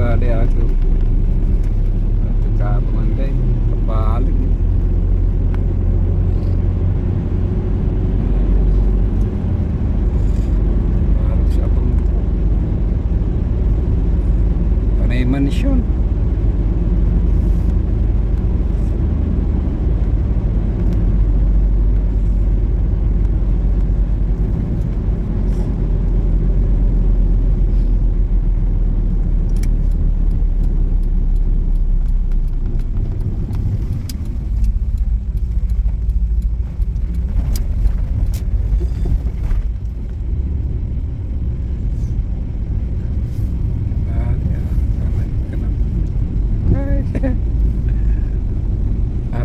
Friday I go. At the car Monday. Bali. Manisyon.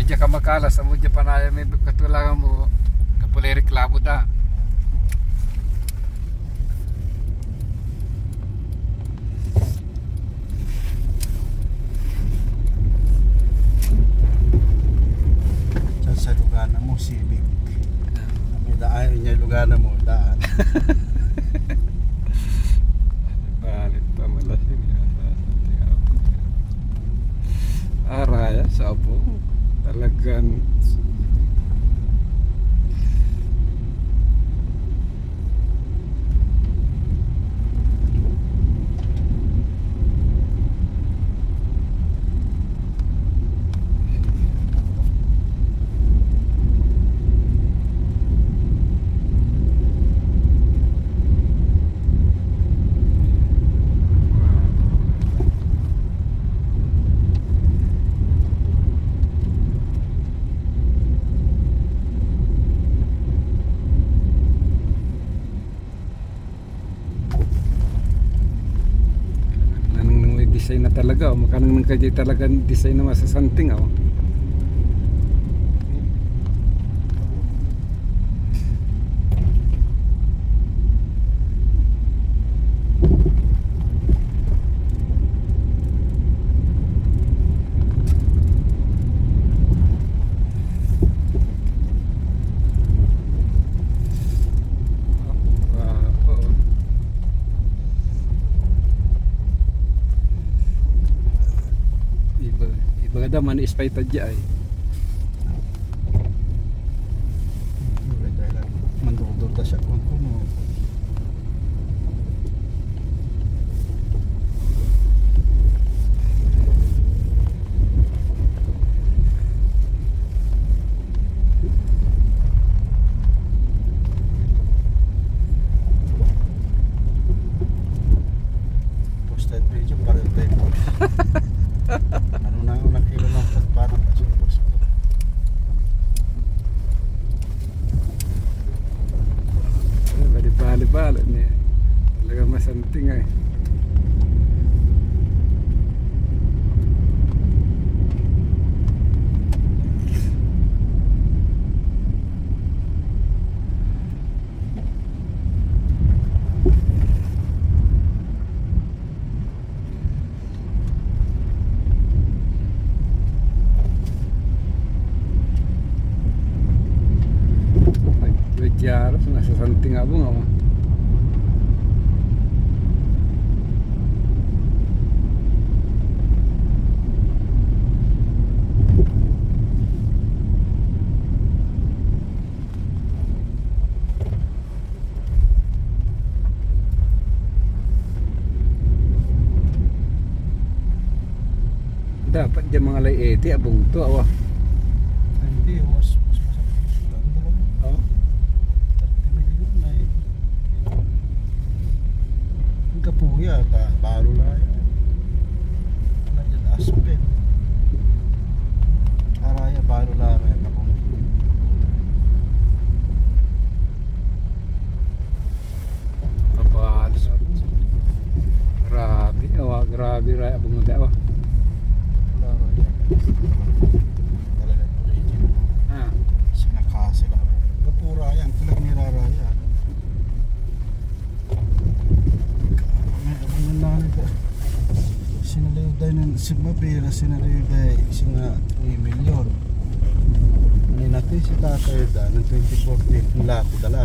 Medyo ka makala sa mo dyan panaya may katulangan mo nga pulay reklamo da. Sa lugar na mo, civic. May daan niya lugar na mo, daan. design na talaga oh. Makanang nang kaya talaga design na masasanting oh. Daman ispay tadya ay. Dahil bala ni talagang masanting ay Jaros, nasa santing abong ako. Dapat dyan mga lay 80 abong to awa. Hindi, was mas masakit. Ang dalawa. Oh. 30 million na eh. Ang kapuya, ta, balo na yan. Ano dyan, aspen. Araya, balo na rin. Kapalos. Grabe, awa, grabe ray abong to awa. Talaga original. Ah. Sinakase lang. Kapura yan, talagang niraraya. May abang na nito. Sinalayo tayo ng si Mabira, sinalayo tayo singa 3 million. Ano natin si tatay da ng 2014 lako dala.